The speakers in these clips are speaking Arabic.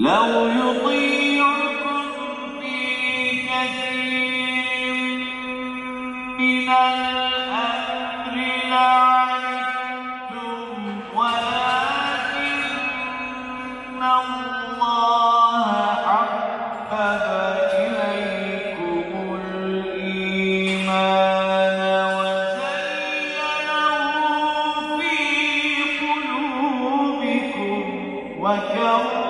لو يطيعكم في كثير من الأمر لعنتم ولكن الله حبب إليكم الإيمان وكره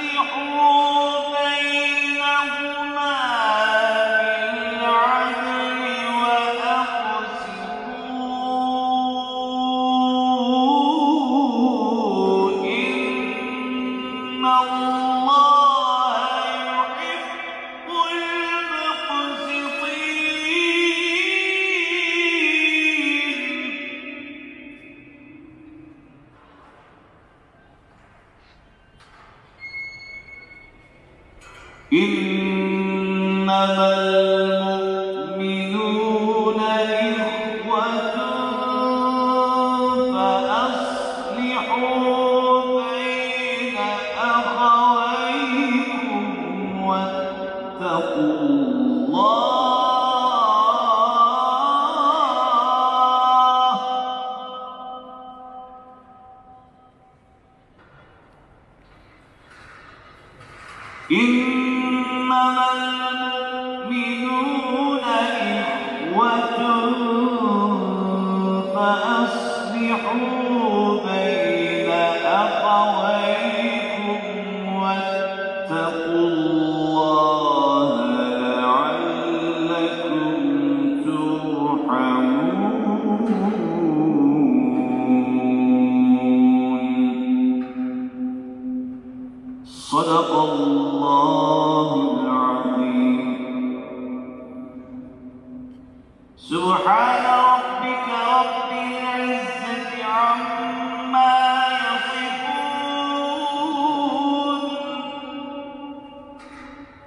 فأصلحوا إنما إنما المؤمنون إخوة